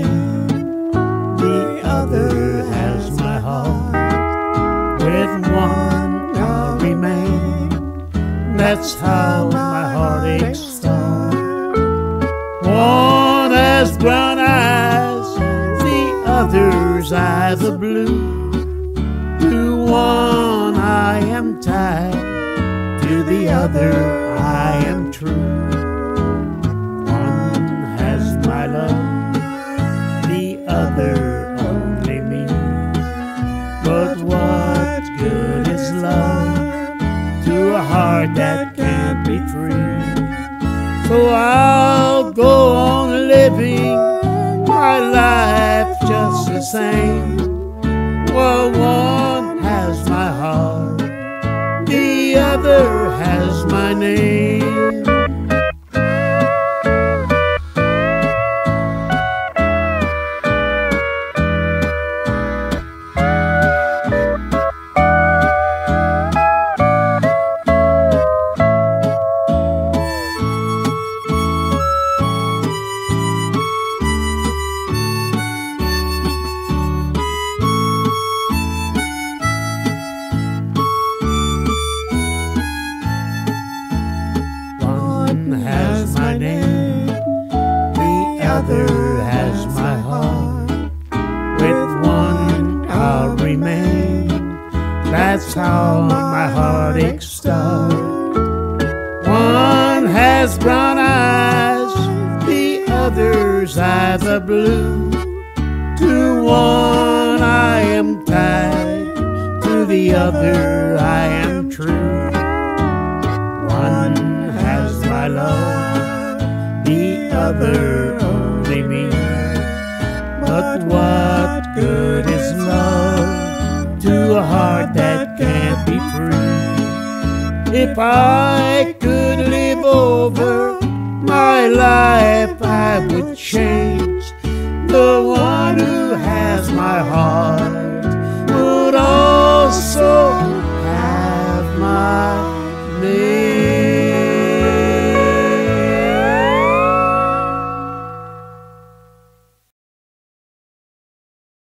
the other has my heart. With one I remain, that's how my heartache starts. One has brown eyes, the other's eyes are blue. To one I am tied, to the other I am true. What good is love to a heart that can't be free? So I'll go on living my life just the same. Well, one has my heart, the other has my name. Has my name, the other has my heart. With one I'll remain. That's how my heartaches start. One has brown eyes, the other's eyes are blue. To one I am tied, to the other I am true. Only me. But what good is love to a heart that can't be free? If I could live over my life, I would change the one